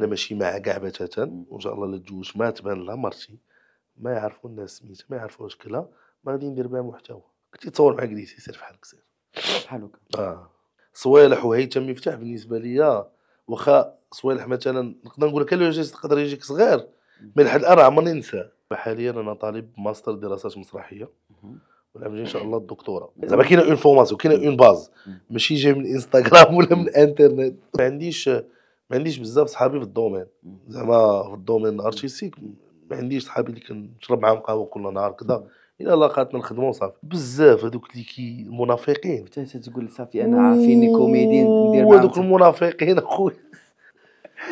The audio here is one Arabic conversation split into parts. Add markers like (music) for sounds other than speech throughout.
أنا ماشي معها كاع بتاتا. وإن شاء الله لا تجوج ما تبان لها مرتي. ما يعرفوا الناس سميتها ما يعرفوا شكلها ما غادي ندير بها محتوى. كنتي تصور معاك كليتي سير بحالك سير بحال هكا. آه. صوالح وهيثم مفتاح بالنسبة ليا واخا صوالح مثلا نقدر نقول لك لو جيت تقدر يجيك صغير من لحد الان عمرني ننساه حاليا أنا طالب ماستر دراسات مسرحية. مهم. ونعمل إن شاء الله الدكتوراه زعما كاينة une formation كاينة une base. ماشي جاي من انستغرام (laughs) ولا من الانترنت ما عنديش ما عنديش بزاف صحابي في ال domaine. زعما في ال domaine artistique ما عنديش صحابي اللي كنشرب معاهم قهوة كل نهار كذا. الا لاقاتنا نخدموا صافي بزاف هذوك اللي كي المنافقين حتى تقول صافي أنا عارفيني comédien ندير معاهم. المنافقين أخويا.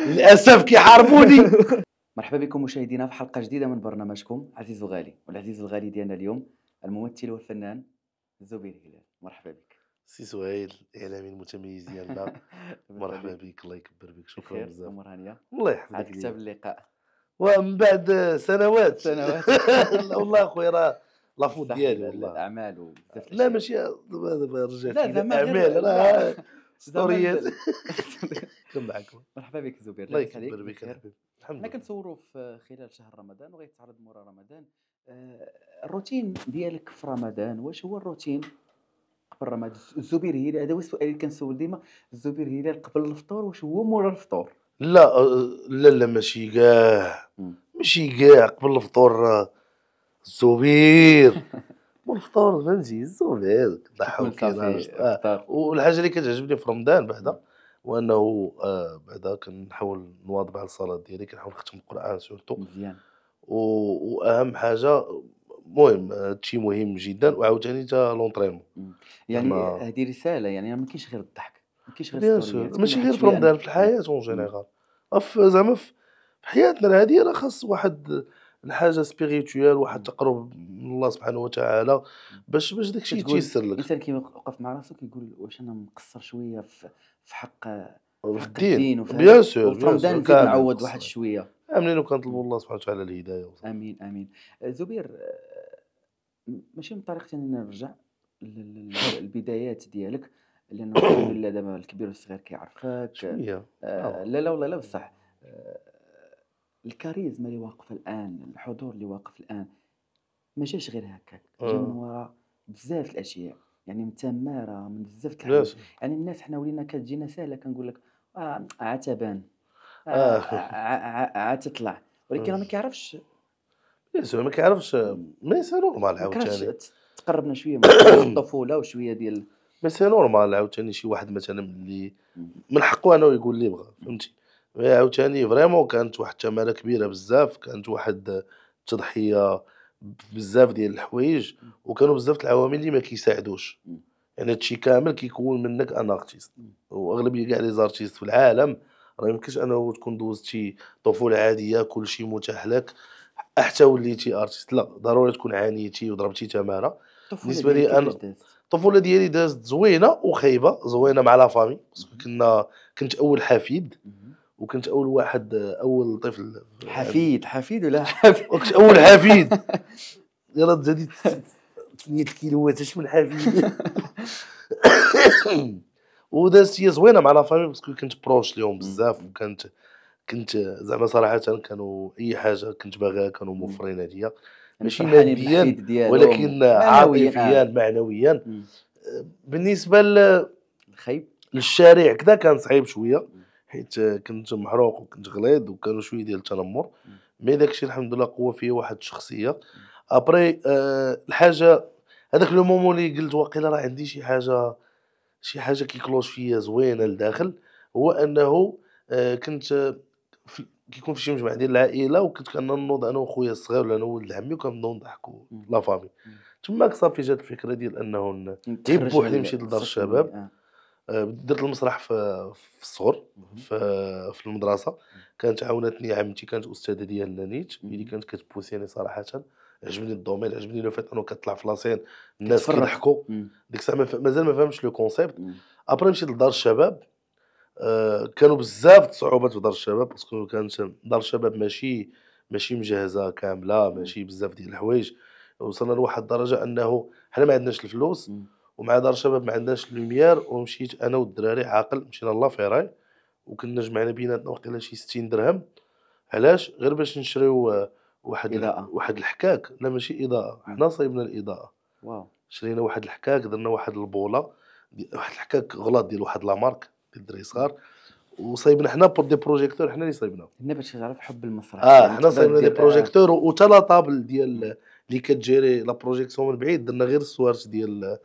للأسف كيحاربوني. (laughs) مرحبا بكم مشاهدينا في حلقة جديدة من برنامجكم عزيز وغالي والعزيز الغالي ديالنا اليوم الممثل والفنان زبير هلال. مرحبا بك. سي سهيل الاعلامي المتميز ديالنا (laughs) مرحبا بك الله يكبر بك شكرا بزاف. الله عاد يحفظك كتاب ليا. اللقاء. ومن بعد سنوات. سنوات. (laughs) والله أخويا راه la faute ديالي ال- والله. الأعمال وبزاف لا. ماشي دابا دابا رجعت لا إلى (laughs) زعما غير- اعمال لا. راه ستوريات معكم مرحبا بك زبير الله يكبر بك الحمد لله. كنصوروا في خلال شهر رمضان وغيتعرض مورا رمضان. آه، الروتين ديالك في رمضان واش هو الروتين؟ قبل رمضان الزبير هلال هذا هو السؤال اللي كنسول ديما. الزبير هلال قبل الفطور واش هو مورا الفطور؟ لا آه، لا لا ماشي كاع. ماشي كاع. قبل الفطور آه، الزبير. (laughs) والفطور فهمتي؟ الزبير. ضحك الفطار والحاجة اللي كتعجبني في رمضان بعدا وأنه آه بعدا كنحاول نواظب على الصلاه ديالي كنحاول نختم القرآن سورتو. مزيان. وأهم حاجة مهم هادشي مهم جدا وعاوتاني حتى l'entraînement. يعني هذه رسالة يعني ما كاينش غير الضحك ما كاينش غير bien sûr كل ماشي غير في رمضان في الحياة en général في زعما في في حياتنا هذه راه خاص واحد الحاجة spirituelle واحد تقرب من الله سبحانه وتعالى باش باش داكشي يتيسر لك. الإنسان كيما وقف مع راسو كيقول واش أنا مقصر شوية في في حق في حق الدين. bien sûr bien رمضان نزيد نعوض واحد. شوية. امنين وكنطلبوا الله سبحانه وتعالى الهداية. آمين آمين. آه، زبير آه، ماشي من طريقتي اني نرجع لل- لل- للبدايات ديالك لأنه الحمد لله دابا الكبير والصغير كيعرفك شوية آه آه. لا لا والله لا بصح آه، الكاريزما اللي واقفة الآن الحضور اللي واقف الآن ما جاش غير هكاك جا آه. من وراء بزاف الأشياء يعني من بزاف بيان الحوايج سور. يعني الناس حنا ولينا كتجينا سهلة كنقول لك آه عتبان آه آه. عاد تطلع ولكن ما كيعرفش bien ما كيعرفش mais c'est normal عاوتاني تقربنا شوية من (coughs) الطفولة وشوية ديال mais c'est normal عاوتاني شي واحد مثلا اللي. من حقه انه يقول اللي بغا فهمتي عاوتاني vraiment كانت واحد التمارة كبيرة بزاف كانت واحد التضحية بزاف ديال الحوايج وكانوا بزاف العوامل اللي ما كيساعدوش. يعني هادشي كامل كيكون منك أنا artiste. وأغلبية كاع les artistes في العالم راه يمكنش أنه تكون دوزتي طفولة عادية كل شيء متاح لك حتى وليتي artiste لا ضروري تكون عانيتي وضربتي تمارة. بالنسبة لي دازت؟ الطفولة ديالي دازت زوينة وخايبة زوينة مع la famille كنا كنت أول حفيد. وكنت أول واحد أول طفل. حفيد حفيد ولا حفيد؟ (laughs) وكنت أول حفيد. (laughs) يلا تزادي 8 كيلوات اش من حفيد؟ (laughs) (coughs) ودازت هي زوينة مع la famille parce que كنت proche ليهم بزاف وكانت كنت زعما صراحة كانوا أي حاجة كنت باغيها كانوا موفرين عليا ماشي ماديا. ولكن معنوياً، عاطفيا آه. معنويا. مم. بالنسبة ل- الخيب. للشارع كذا كان صعيب شوية حيت كنت محروق وكنت غليظ وكانوا شوية ديال التنمر. mais داكشي الحمد لله قوى فيا واحد الشخصية. après آه الحاجة هذاك le moment اللي قلت واقيلا راه عندي شي حاجة شي حاجة كيكلوش فيا زوينة لداخل هو أنه آه كنت آه، كيكون في شي مجمع ديال العائلة وكنت كنوض أنا وخويا الصغير ولا أنا ولد عمي وكنبداو نضحكوا. la famille. تماك صافي جات الفكرة ديال أنه تخرج بوحدي مشيت لدار الشباب. ميديا. آه، درت المسرح في في الصغر. في في المدرسة كانت عاونتني عمتي كانت أستاذة ديالنا نيت اللي. كانت كتبوسيني صراحة عجبني ال domaine عجبني le fait أنه كطلع في la scène الناس. كيضحكوا. ديك الساعة مازال ما فهمتش le concept. après مشيت لدار الشباب آه، كانوا بزاف الصعوبات في دار الشباب parce que كانت دار الشباب ماشي ماشي مجهزة كاملة ماشي بزاف ديال الحوايج. وصلنا لواحد الدرجة أنه حنا ما عندناش الفلوس. ومع دار الشباب ما عندناش lumière ومشيت أنا والدراري عاقل مشينا la ferraille وكنا جمعنا بيناتنا وقيلا شي 60 درهم. علاش؟ غير باش نشريو آه، واحد إضاءة. واحد الحكاك. لا ماشي إضاءة. حنا صايبنا الإضاءة. واو. شرينا واحد الحكاك درنا واحد البولة واحد الحكاك غلاط ديال واحد la marque ديال الدراري صغار وصايبنا حنا pour des projecteurs حنا اللي صايبنا. هنا باش تعرف حب المسرح آه يعني حنا صايبنا des دير- آه، projecteurs وتا la table ديال اللي كتجيري la projection من بعيد. درنا غير السوارت ديال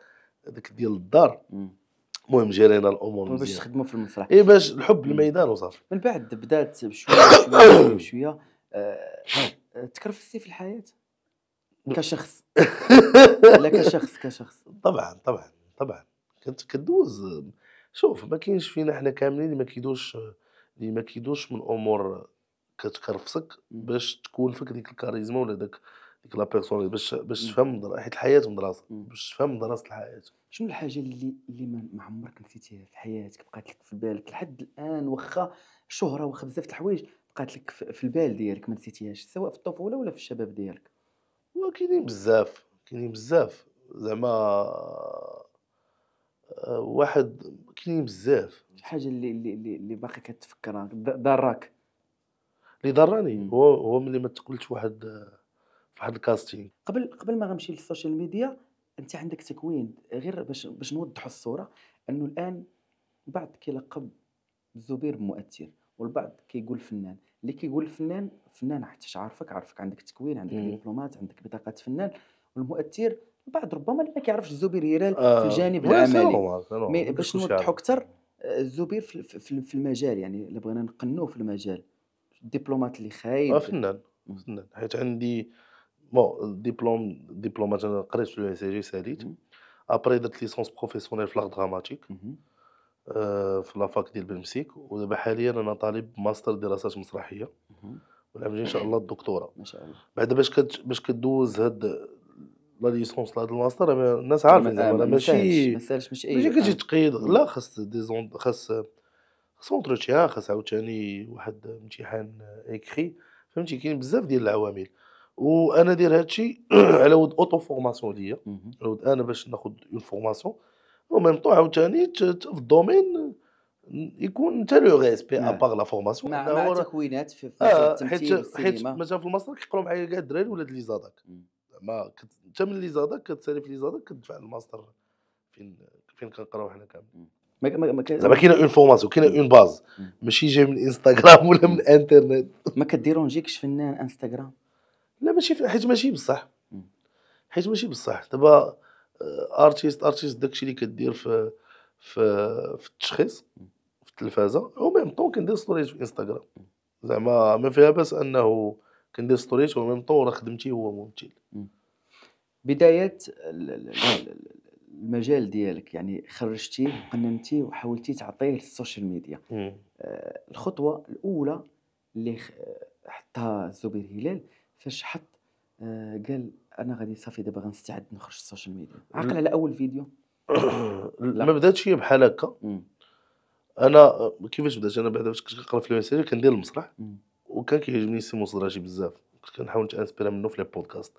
هذاك ديال الدار. المهم جرينا الأمور باش مزيان. تخدموا في المسرح اي باش الحب الميدان وصافي. من بعد بدات بشوية بشوية (coughs) بشوية. آه، تكرفستي في الحياة؟ كشخص. (laughs) لا كشخص كشخص. طبعا طبعا طبعا. كنت كدوز شوف ما كاينش فينا حنا كاملين اللي ما كيدوش اللي ما كيدوش من أمور كتكرفسك باش تكون فيك ديك الكاريزما ولا داك ديك لا بيرسون باش باش. تفهم حيت الحياة مدرسة. باش تفهم دراسه الحياة. شنو الحاجة اللي اللي ما عمرك نسيتيها في حياتك؟ بقات لك في بالك لحد الآن واخا شهرة واخا بزاف الحوايج بقات لك في في البال ديالك ما نسيتيهاش سواء في الطفولة ولا في الشباب ديالك؟ وكاينين بزاف كاينين بزاف. زعما آه، واحد كاينين بزاف. شي حاجة اللي اللي اللي, باقي كتفكرها ضاراك اللي ضراني. مم. هو هو ملي ما تقبلتش واحد في واحد ال casting. قبل قبل ما غنمشي لل social media انت عندك تكوين غير باش باش نوضحوا الصورة انه الآن البعض كيلقب الزبير بمؤثر والبعض كيقول فنان. اللي كيقول فنان فنان حتى عارفك عارفك عندك تكوين عندك. دبلومات عندك بطاقة فنان والمؤثر البعض ربما اللي ما كيعرفش الزبير هلال آه، في الجانب العملي باش نوضحوا. أكثر الزبير في, في, في المجال يعني الا بغينا نقنوه في المجال الدبلومات اللي خايب آه فنان. فنان حيت عندي bon الدبلوم دبلومات أنا قريت في اليو سي جي ساليت. après درت licence professionnelle في l'art dramatique. آه، في la fac ديال بلمسيك ودابا حاليا أنا طالب ماستر دراسات مسرحية. والعام الجاي إن شاء الله الدكتوراه ما شاء الله بعد باش كت باش كدوز هاد la licence لهاد الماستر الناس عارفين زعما راه ماشي ماشي ماشي كتجي آه. تقيد. لا خاص des en- خاص خاص entretien خاص عاوتاني واحد امتحان écrit فهمتي كاين بزاف ديال العوامل وأنا داير هادشي (clears throat) على ود auto-formation ليا. على ود أنا باش ناخذ une formation au même temps عاوتاني في ال domaine يكون انت le respect. à part la formation مع مع التكوينات في, في آه التمثيل حيت حيت مثلا في الماستر كيقراو معايا كاع الدراري ولاد l'ISADAC. زعما كت- انت من l'ISADAC كتسالي في l'ISADAC كتدفع الماستر فين فين كنقراو حنا كامل ما ما ما, ك- زعما كاينة اون فورماسيون كاينة une base. ماشي جاي من انستغرام (laughs) ولا من الانترنت. ما كديرونجيكش فنان انستغرام لا ماشي حيت ماشي بصح. حيت ماشي بصح. دابا آه، artiste artiste داكشي اللي كدير في في في التشخيص. في التلفازة. au même temps كندير stories في انستغرام زعما ما فيها باس أنه كندير stories au même temps راه خدمتي هو ممثل. بدايه ال- ال- ال- المجال ديالك يعني خرجتي قننتي وحاولتي تعطيه لل social media. آه، الخطوة الأولى اللي حطها الزبير هلال فاش حط آه، قال أنا غادي صافي دابا غنستعد نخرج ال social media. عاقل على أول فيديو. (coughs) ما بداتش هي بحال هكا. أنا آه، كيفاش بدات أنا بعدا فاش كنت كنقرأ في الميساج كندير المسرح. وكان كيعجبني سيمو سدراتي بزاف. كنت كنحاول نتانسبيرا منه في les podcasts.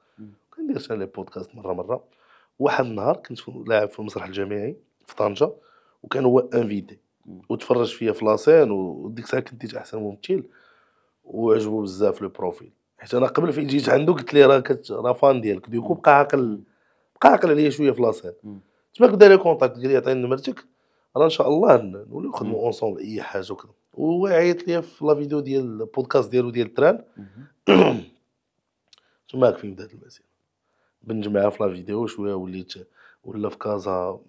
كندير أنا les podcasts مرة مرة. واحد النهار كنت لاعب في المسرح الجامعي في طنجة وكان هو invité. وتفرج فيا في la scène وديك الساعة كنت ديت أحسن ممثل وعجبو بزاف le profil. حيت أنا قبل فين جيت عنده قلت ليه راه كت راه fan ديالك. du coup بقى عاقل بقى عاقل عليا شوية في la scène. تما كدا les contacts قال لي عطيني نمرتك. راه إن شاء الله نوليو مم. نخدموا ensemble أي حاجة وكذا. وهو عيط لي في la vidéo ديال البودكاست ديالو ديال ال train. تما هاك (clears throat) فين بدات المسيرة. بنت معاه في la vidéo شوية وليت ولا في كازا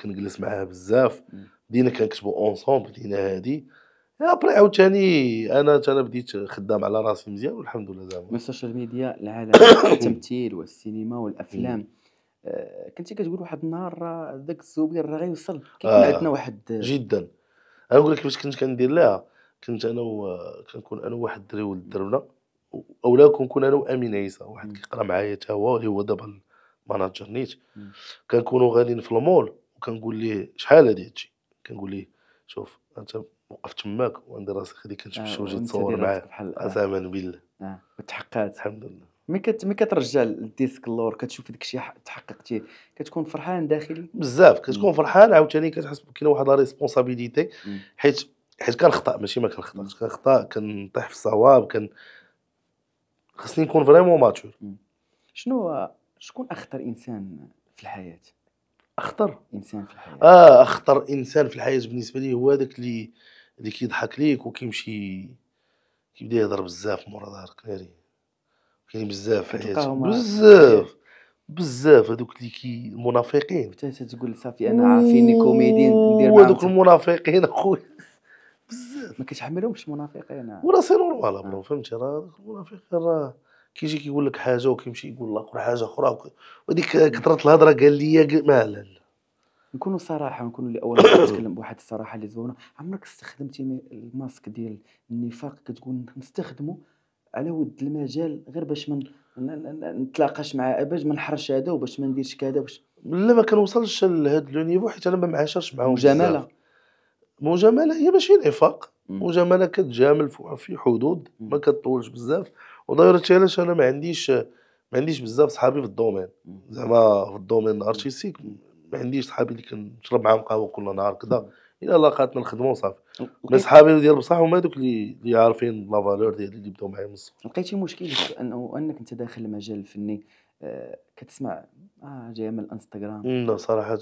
كنجلس معاه بزاف. بدينا كنكتبوا ensemble بدينا هادي. après عاوتاني أنا أنا بديت خدام على راسي مزيان والحمد لله من زعما. ال social media العالم (coughs) التمثيل والسينما والأفلام. آه، كنتي كتقول واحد النهار راه داك الزبير راه غيوصل. كيكون آه. عندنا واحد جدا. أنا نقول لك كيفاش كنت كندير لها كنت أنا و... (hesitation) كنكون أنا وواحد الدري ولد الدرب اولا كنكون أنا وامين عيسى واحد. كيقرأ معايا تا هو اللي هو دابا ال manager نيت. كنكونوا غاديين في المول وكنقول ليه شحال هادي هادشي؟ كنقول ليه شوف أنت وقف تماك وعندي راسي كنتمشى وجيت وأنت تصور معاه. آه، اساما بالله آه، وتحققات الحمد لله. ملي كت ملي كترجع الديسك اللور كتشوف داك الشيء تحققتيه كتكون فرحان داخلي. بزاف كتكون فرحان عاوتاني كتحس كاينة واحد la responsabilité. حيت حيت كنخطأ ماشي ما كنخطأش كنخطأ كنطيح في الصواب كن خصني نكون vraiment mature. شنو شكون أخطر إنسان في الحياة؟ أخطر؟ إنسان في الحياة. آه أخطر إنسان في الحياة بالنسبة لي هو هذاك اللي اللي كيضحك ليك وكيمشي كيبدا يهضر بزاف مورا ظهرك ناري. كاين بزاف في بزاف بزاف هذوك اللي كي المنافقين حتى تقول صافي أنا عارفيني كوميديان ندير معاهم المنافقين أخويا. بزاف. ما كتحملهمش منافقين وراه c'est normal bro فهمتي؟ راه هذوك المنافقين راه كيجي كيقول لك حاجة وكيمشي يقول لك حاجة أخرى وهذيك كثرة الهضرة قال لي ما لا لا نكونوا صراحة ونكونوا اللي اول مره نتكلم (coughs) بواحد الصراحة اللي زوينة. عمرك استخدمتي الماسك ديال النفاق كتقول نستخدمه على ود المجال غير باش من نتلاقاش مع باش ما نحرش هذا وباش ما نديرش كذا باش لا ما كنوصلش لهذا le niveau حيت أنا ما معاشرش معاهم. مجاملة مجاملة هي ماشي نفاق. مجاملة كتجامل في حدود. ما كتطولش بزاف ودايره علاش أنا ما عنديش ما عنديش بزاف صحابي في ال domaine. زعما في ال domaine artistique ما عنديش صحابي اللي كنشرب معاهم قهوة كل نهار كذا إلا لاقاتنا نخدموا وصافي. لقيت- صحابي ديال بصح هما دوك اللي عارفين la valeur ديالي اللي بداو معايا من الصغر. لقيتي مشكل أنه أنك أنت داخل المجال الفني آه، كتسمع آه جاية من الإنستغرام. لا صراحة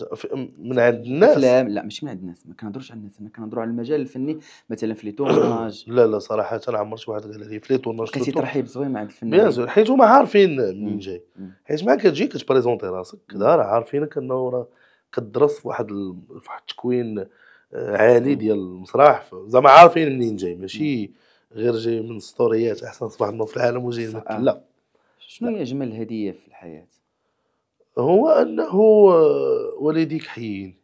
من عند الناس. أفلام لا مش من عند الناس ما كنهضروش على الناس أنا كنهضروا على المجال الفني مثلا في les tournages. (coughs) لا لا صراحة أنا عمرت شي واحد قال لي في les tournages لقيتي. ترحيب زوين مع الفنان. bien sûr حيت هما عارفين. منين جاي. حيت ما كتجي كت présenter راسك كذا راه عارفينك أنه راه كدرس واحد واحد التكوين عالي ديال المسرح زعما عارفين منين جاي ماشي غير جاي من ستوريات أحسن صباح النور في العالم وجاي. نمثل. لا. شنو هي أجمل هدية في الحياة؟ هو أنه والديك حيين.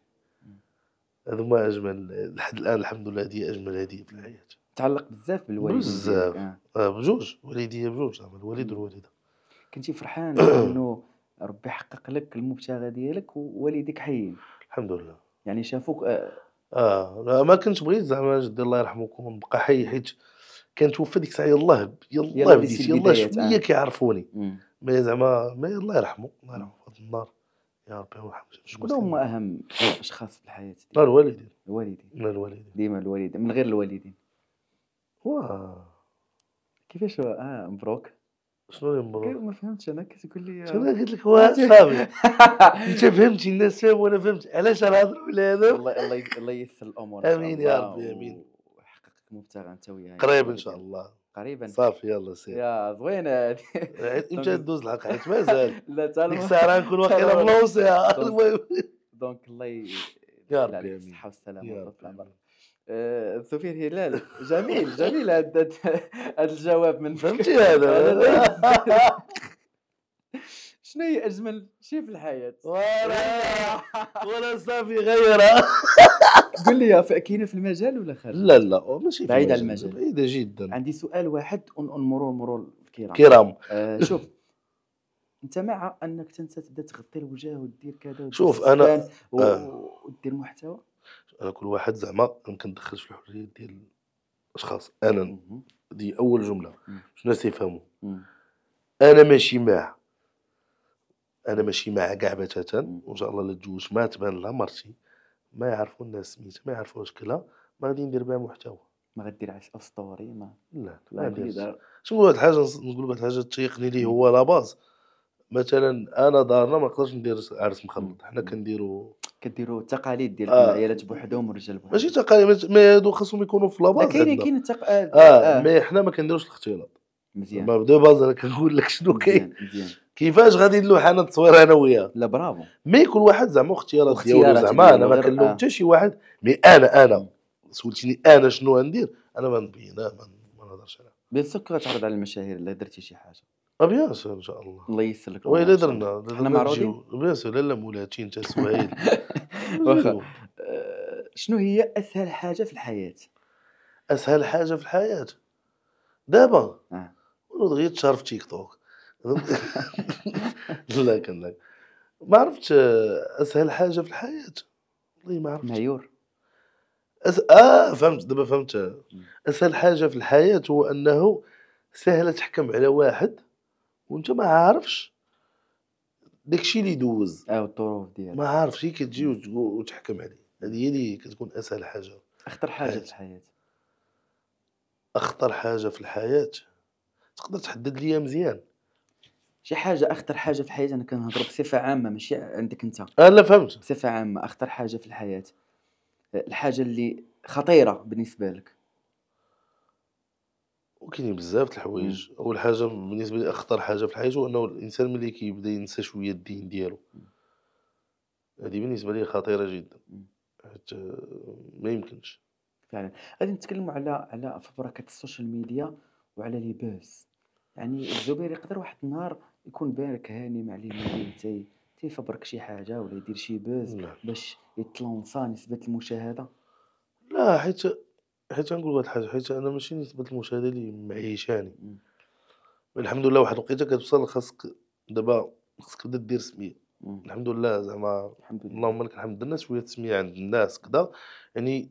هذا ما أجمل لحد الآن الحمد لله هذه أجمل هدية في الحياة. تعلق بزاف بالوالدين بزاف. آه. آه، بجوج والدي بجوج زعما الوالد والوالده كنتي فرحان (coughs) انه ربي حقق لك المبتغى ديالك ووالديك حيين؟ الحمد لله. يعني شافوك آه، آه لا ما كنتش بغيت زعما جدي الله يرحمكم نبقى حي حيت كان توفى ديك الساعة يلاه يلاه بديت يلاه شوية. كيعرفوني. ما زعما ما الله يرحمه الله يرحمه في النار يا ربي يرحم شكون هما أهم أشخاص في الحياة ديالك؟ لا الوالدين. الوالدين. لا الوالدين. ديما الوالدين من غير الوالدين. واه كيفاش؟ آه مبروك. شنو اللي كيف مبروك ما فهمتش أنا كتقول لي شنو آه، أنا قلت لك؟ واه صافي أنت (laughs) فهمتي الناس فاهم وأنا فهمت علاش نهضروا ولا هذا الله الله ي- الله ييسر الأمور آمين يا ربي، آمين. ويحقق لك مبتغى انت وياه قريب إن شاء الله. قريبا. صافي يلا سير. يا زوينة. هذه إمتى دوز الحق حيت مازال لا تعال ديك الساعة راه نكون واقيلا بلوصي (laughs) المهم. دونك الله ي- يا يدخل ربي عليك. الصحه والسلامه يا وطول آمين. آه، سفير هلال جميل جميل هذا الجواب من فهمتي (laughs) هذا؟ (laughs) شنو هي أجمل شيء في الحياة؟ ولا (laughs) ولا صافي غيرها. قول لي كاينة في المجال ولا خارج؟ لا لا ماشي في بعيد على المجال. بعيدة جدا. عندي سؤال واحد ونمروا مرور الكرام. كرام. آه شوف أنت مع أنك انت تبدأ تغطي الوجه وتدير كذا شوف، و- آه. ودير محتوى؟ أنا كل واحد زعما ما كندخلش في الحرية ديال الأشخاص. أنا. دي أول جملة. باش الناس يفهموا. أنا ماشي مع. أنا ماشي مع كاع بتاتا. وإن شاء الله لا ما تبان لها مرتي. ما يعرفوا الناس سميتها. ما يعرفوا شكلها ما غادي ندير بها محتوى. ما غدير على story ما لا ما ما واحد الحاجة؟ نقول واحد الحاجة تشيقني ليه هو la base مثلا أنا دارنا ما نقدرش ندير عرس مخلط. حنا. كنديروا كديروا التقاليد ديال آه. العائلات بوحدهم والرجال بوحدهم. ماشي تقاليد ما هادو خاصهم يكونوا في لا la base كاين. كاين التقاليد آه mais حنا ما كنديروش الاختلاط. مزيان. mais de base أنا كنقول لك شنو كاين. كيفاش غادي نلوح أنا التصوير أنا وياه؟ لا برافو. mais كل واحد زعما اختيارات ديالو. زعما أنا ما كنلوم آه. حتى شي واحد. mais أنا أنا سولتيني أنا شنو غندير أنا ما نبين ما ما نهضرش عليها. bien sûr كتعرض على المشاهير الا درتي شي حاجة. bien sûr إن شاء الله. الله لك إن شاء الله. درنا حنا معروضين؟ بيان سور لا لا مولاتي انت سهيل (laughs) واخا شنو هي أسهل حاجة في الحياة؟ أسهل حاجة في الحياة؟ دابا. آه. ولو دغيا تشهر في تيك توك. (laughs) لا كان لا. ما عرفتش آه، أسهل حاجة في الحياة؟ والله ما عرفتش. معيور أس... آه فهمت دابا فهمت. أسهل حاجة في الحياة هو أنه سهله تحكم على واحد. وانت ما عارفش. داكشي اللي دوز أو الظروف ديالك. ما عارفش كي كتجي وتحكم عليه هذه هي اللي كتكون أسهل حاجة. أخطر حاجة. في الحياة. أخطر حاجة في الحياة. تقدر تحدد ليا مزيان. شي حاجة أخطر حاجة في الحياة أنا كنهضر بصفة عامة ماشي عندك أنت. أنا فهمت. بصفة عامة أخطر حاجة في الحياة. الحاجة اللي خطيرة بالنسبة لك. وكاينين بزاف د الحوايج. أول حاجة بالنسبة لي أخطر حاجة في الحياة هو إنه الإنسان ملي كيبدأ ينسى شوية الدين ديالو. هذه بالنسبة لي خطيرة جدا. حيت آه، ما يمكنش. فعلا. غادي نتكلموا على على فبركة ال social media وعلى les buzz يعني الزبير يقدر واحد النهار يكون بارك هاني مع لي تي تيفبرك شي حاجة ولا يدير شي buzz لا. باش يتلونسا نسبة المشاهدة؟ لا حيت حيت غنقول واحد الحاجة حيت أنا ماشي نسبه المشاهدة اللي معيشاني. الحمد لله واحد الوقيتة كتوصل خاصك دابا خاصك تبدا دير سمية. الحمد لله زعما لله. اللهم لك الحمد. درنا شوية تسميه عند الناس كذا يعني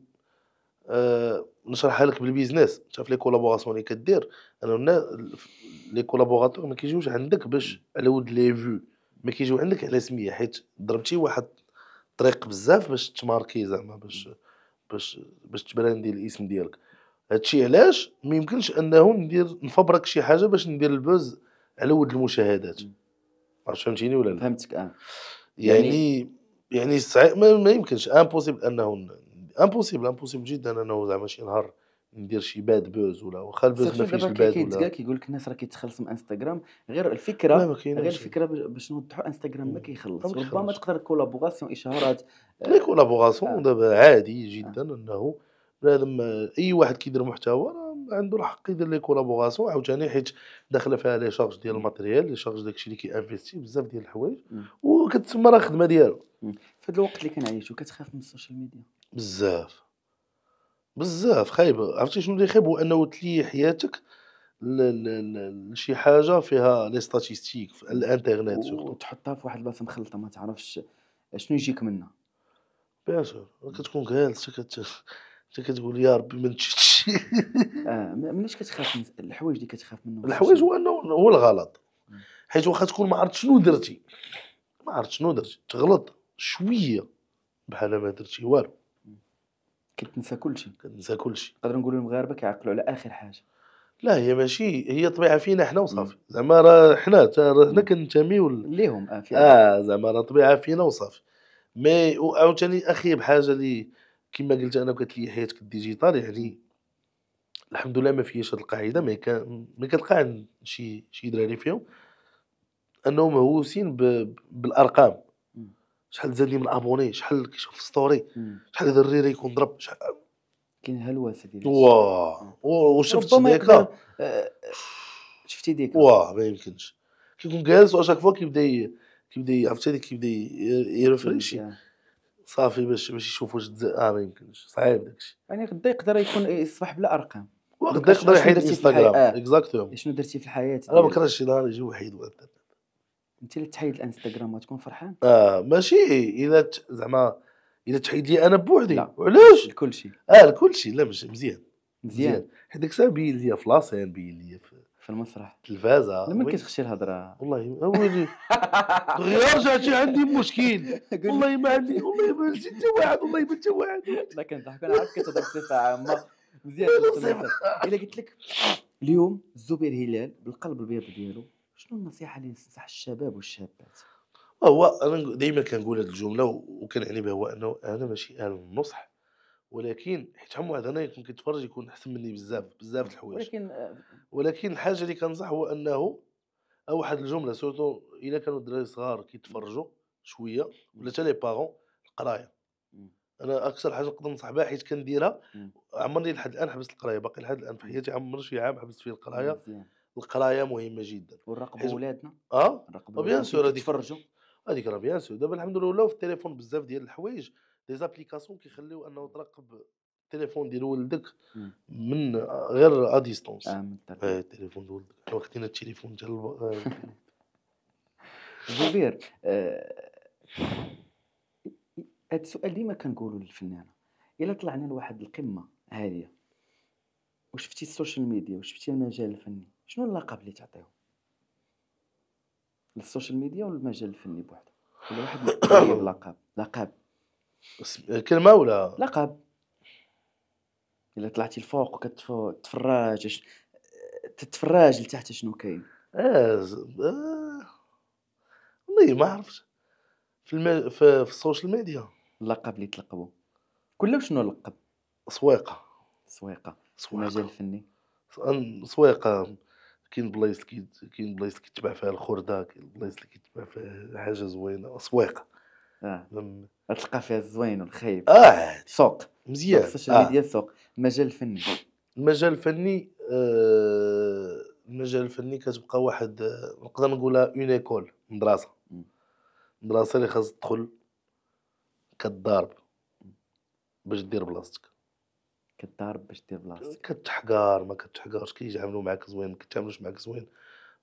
آه نشرحها لك بال business. شاف les collaborations اللي كدير. أنا les collaborateurs ما كيجيوش عندك باش على ود les vues ما كيجيو عندك على سمية. حيت ضربتي واحد طريق بزاف باش تماركي زعما باش باش باش تبراندي الاسم ديالك. هادشي علاش ما يمكنش انه ندير نفبرك شي حاجة باش ندير ال buzz على ود المشاهدات. عرفت فهمتيني ولا لا؟ فهمتك آه. يعني يعني صعيب ما, ما يمكنش. impossible أنه impossible impossible جدا أنه زعما شي نهار ندير شي bad buzz ولا واخا ال buzz ما فيش دابا ال bad ولا. كيقول لك الناس راه كيتخلصوا من انستغرام غير الفكرة غير الفكرة باش- نوضحوا انستغرام ما. كيخلص. ما ربما. تقدر collaborations اشهارات آه، les collaborations آه. دابا عادي جدا إنه بنادم أي واحد كيدير محتوى راه عنده الحق يدير les collaborations عاوتاني حيت داخلة فيها les charges ديال ال matériel les charges داكشي اللي كي investir بزاف ديال الحوايج. وكتسمى راه خدمة ديالو. في هذا الوقت اللي كنعيشو كتخاف من ال social media. بزاف. بزاف خايبه عرفتي شنو اللي خايب؟ هو أنه تلي حياتك لشي حاجة فيها les statistiques في الإنترنت وتحطها في واحد البلاصة مخلطة ما تعرفش شنو يجيك منها. bien sûr. كتكون جالس كت انت كتقول يا ربي ما نشدش آه مناش كتخاف من الحوايج اللي كتخاف منهم. الحوايج هو أنه هو الغلط. حيت واخا تكون ما عرفت شنو درتي. ما عرفت شنو درتي. تغلط شوية بحال ما درتي والو. كتنسى كلشي. كنسى كلشي. نقدر نقولوا المغاربه كيعقلوا على آخر حاجة. لا هي ماشي هي طبيعه فينا حنا وصافي. زعما راه حنا حنا. كنتميو ليهم آه في آه زعما راه طبيعه فينا وصافي. مي عاوتاني أخي بحاجة اللي كما قلت أنا بكات لي حياتك الديجيتال يعني الحمد لله ما فيهاش هاد القاعدة مي كان مي كتلقى عند شي شي دراري فيهم أنهم مهووسين. بالأرقام. شحال زادني من ابوني شحال كيشوف ستوري مم. شحال هذا الريري يكون ضرب شحال كاين هلوسه ديال واه وشفت ديك آه، شفتي ديك؟ واه ما يمكنش. كيكون جالس واشاك فوا كيبدا كيبدا عرفتي هذيك كيبدا ي- يرفرش آه. صافي باش باش يشوف واش آه ما يمكنش. صعيب داكشي يعني غدا يقدر يكون يصبح بلا أرقام. مكرهتش يقدر يحيد في. انستغرام آه. اكزاكتومون شنو درتي في الحياة أنا ما كرهتش شي نهار يجي وانت انت اللي تحيد الإنستغرام غتكون فرحان؟ آه ماشي. إلا زعما إلا تحيد لي أنا بوحدي. لا. وعلاش الكل شيء آه الكل شيء لا مش مزيان. مزيان. حيت ديك الساعة بين لي في لاسين بين لي في في المسرح. التلفازه لما. كتخشي الهضرة. والله اولي دغيا رجعتي عندي مشكل. (laughs) والله ما عندي والله ما نسيت حتى واحد والله ما حتى واحد. لا كنضحك أنا عارف كتهضر بصفة عامة. مزيان. إلا قلت لك اليوم الزبير هلال بالقلب البيض ديالو شنو النصيحة اللي تنصح الشباب والشابات؟ هو أنا دائما كنقول هذه الجملة وكنعني بها هو أنه أنا ماشي أهل النصح ولكن حيت حم واحد أنا يكون كيتفرج يكون أحسن مني بزاف بزاف د الحوايج. ولكن آه، ولكن الحاجة اللي كنصح هو أنه أو واحد الجملة سورتو إلا كانوا الدراري صغار كيتفرجوا شوية ولا حتى لي بارون القراية. أنا أكثر حاجة نقدر ننصح بها حيت كنديرها. عمرني لحد الآن حبست القراية باقي لحد الآن في حياتي عمر شي عام حبست فيه القراية. القراية مهمة جدا. ونراقبوا حيت- ولادنا. آه نراقبوا وبيان ولادنا سور هذيك- كيتفرجوا هذيك راه bien sûr دابا الحمد لله ولاو في التليفون بزاف ديال الحوايج. des applications كيخليو أنه تراقب التليفون ديال ولدك. من غير à distance آه من. آه التليفون ديال ولدك. واخدين التليفون ديال الب- آه، (laughs) زبير آه، السؤال ديما كنقولوا للفنانة. إلا طلعنا لواحد القمة عاليه وشفتي ال social media وشفتي المجال الفني؟ شنو اللقب اللي تعطيهم؟ لل social media والمجال الفني بوحده ولا واحد (coughs) لقب. لقب كلمه ولا؟ لقب. إلا طلعتي الفوق وكتفرج اش تتفرج لتحت شنو كاين؟ آه آه. والله ما عرفتش في, الم... في في ال social media. اللقب اللي تلقبوا كله شنو اللقب سويقة. سويقة. سويقة. المجال الفني سويقة. كاين بلايص اللي كاين بلايص اللي كيتباع فيها الخردة كاين بلايص اللي كيتباع فيها حاجة زوينة سويقه آه. تلقى فيها الزوين والخايب. آه. سوق. مزيان. ال social آه. ميديا سوق. المجال الفني. المجال الفني آه، المجال الفني كتبقى واحد آه، نقدر نقولها une école مدرسة. مدرسة اللي خاص تدخل كتضارب باش دير بلاصتك. كتضارب باش دير بلاصتك. كتحقار ما كتحقارش كيتعاملوا معاك زوين ما كيتعاملوش معاك زوين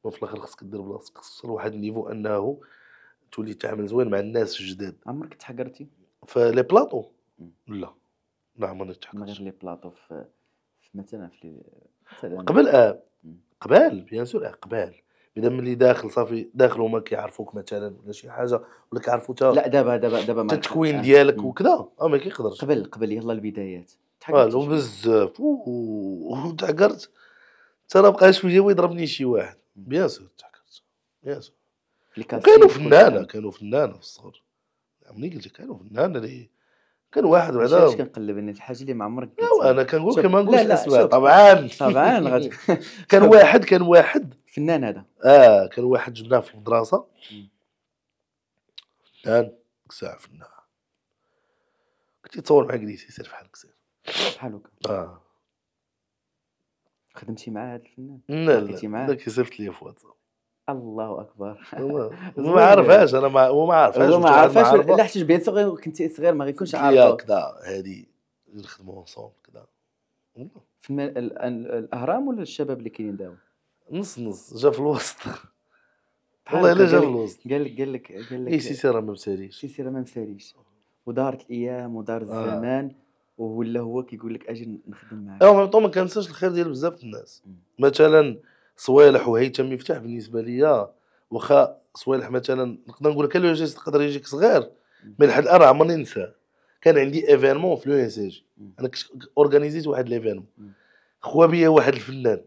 وفي الآخر خاصك دير بلاصتك. توصل لواحد ال niveau أنه تولي تعامل زوين مع الناس الجداد. عمرك تحقرتي؟ ف les plateaux؟ مم. لا. لا عمرني من غير تحقرت les plateaux في في مثلا في لي- مثلا قبل آه. قبال bien sûr آه قبال. بدا ملي داخل صافي داخل هما كيعرفوك مثلا ولا شي حاجة ولا كيعرفوا تا لا دابا دابا دابا التكوين آه. ديالك. وكذا آه ما كيقدرش. قبل قبل يلا البدايات. والو تحقرتي بزاف. أوه، (laughs) وتحقرت حتى أنا بقى شوية ويضربني شي واحد. bien sûr تحقرت bien sûr كل فنانه. كانوا فنانه في الصغر. ملي قلت لك؟ كانوا فنانه اللي كان واحد ماشي علاش بعدا كنقلب أنا الحاجة اللي ما عمرك لا، أنا كنقول كما نقولش لا، لا، أسماء. شوف. طبعا. طبعا (laughs) كان واحد كان واحد. فنان هذا. آه كان واحد جبناه في المدرسة. فنان الساعة فنان كنت يتصور معاك ديسي سير بحالك سير بحال هكا آه. خدمتي مع هذا الفنان. لا لا معاه؟ ذاك صيفط لي في واتساب. الله أكبر. ما (laughs) عارفهاش أنا ما هو ما عارفهاش هو ما قلت له واحد عرفاش عارفه. لا حتى بيان صغير كنت صغير ما غيكونش عارفه كذا هذه نخدموا كذا والله. في الأهرام ولا الشباب اللي كاينين دابا نص نص جا في الوسط. والله إلا جا في الوسط. قال لك قال لك قال اي لك سي سي راه ما مساليش. سي سي راه ما مساليش. ودارت الأيام ودار الزمان. ولا هو كيقول لك أجي نخدم معاك؟ ميم ما كنساش الخير ديال بزاف الناس. مثلا صوالح وهيثم مفتاح بالنسبة ليا واخا صوالح مثلا نقدر نقول لك le geste يقدر يجيك صغير من لحد الآن عمرني ننساه كان عندي événement في l'OSG. أنا كنت organisit واحد l'événement. خوا بيا واحد الفنان.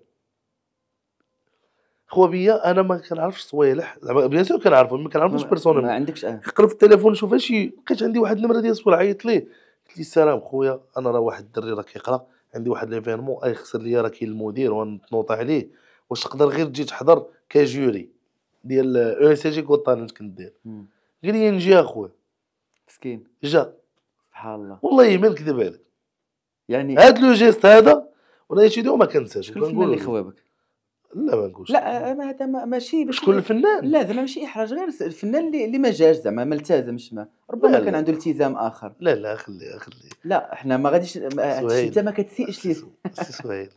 خوا بيا أنا ما كنعرفش صوالح زعما bien sûr كنعرفو ما كنعرفوش mais personnel عندكش آه قلب التليفون نشوف شي لقيت عندي واحد النمرة ديال صوالح عيط ليه. قلت لي السلام خويا أنا راه واحد الدري راه كيقرا عندي واحد l'événement أي خسر ليا راه كاين المدير و note عليه. واش تقدر غير تجي تحضر ك jury ديال OSG talent كنت داير مم. قال لي نجي اخويا مسكين. جا. سبحان الله. والله ما نكذب عليك. يعني هاد le geste هذا وأنا شي ما كنساش. شكون اللي خوابك لا ما نقولش. لا ما هذا ما- ماشي باش شكون الفنان. لا زعما ماشي إحراج غير الفنان اللي, اللي ما جاش زعما ما التزمش ما. ربما كان. عنده التزام آخر. لا لا خليه خليه لا إحنا ما غاديش. أنت ما كتسيئش ليه. سي سهيل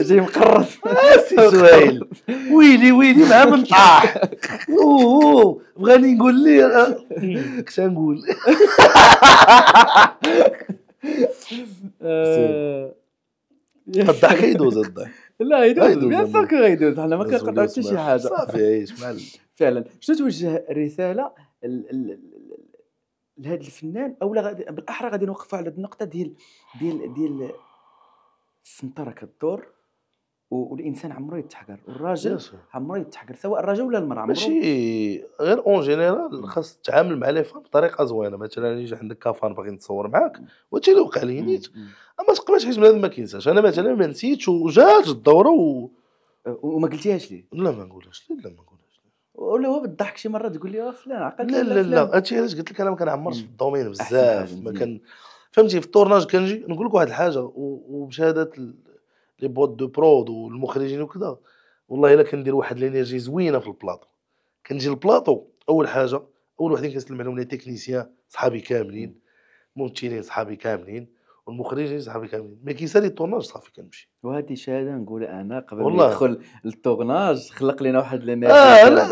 جاي مقرص. (laughs) سي سهيل ويلي ويلي مع من (laughs) طاح. أوه بغاني نقول لي آه، كش نقول. الضحك يدوز الضحك لا يدوز بيان سور. كو غيدوز حنا ما يدوز كنقطعو حتى شي حاجة. صافي عيش مع ال- (laughs) فعلا. شنو توجه رسالة ال- ال- ال- لهذا الفنان؟ أو بالأحرى غادي نوقفوا على النقطة ديال ديال ديال السنطره كدور والإنسان عمره يتحقر والراجل. عمره يتحقر سواء الراجل ولا المرأة ماشي غير en général خاص تتعامل مع les fans بطريقة زوينة مثلا يجي عندك ك fan باغي نتصور معاك وهادشي اللي وقع لي نيت. أما تقبلش حيت بنادم ما كينساش أنا مثلا ما نسيتش وجات الدورة و... أه، وما قلتيهاش ليه لا ما نقولهاش لا لا ما نقولهاش ولا هو بالضحك شي مرة تقول لي آه فلان عقلت لا لا لا هادشي علاش قلت لك أنا ما كنعمرش في. ال domaine بزاف ما. كان فهمتي في ال tournage كنجي نقول لك واحد الحاجة وبشهادة ال- les boîtes de prod والمخرجين وكذا. والله إلا كندير واحد énergie زوينة في البلاطو. كنجي البلاطو أول حاجة أول وحدين كنسلم عليهم les techniciens صحابي كاملين ممثلين صحابي كاملين والمخرجين صحابي كاملين. mais كيسالي ال tournage صافي كنمشي. وهذه شهاده نقولها أنا قبل ما والله. يدخل ال tournage خلق لنا واحد آه، ال énergie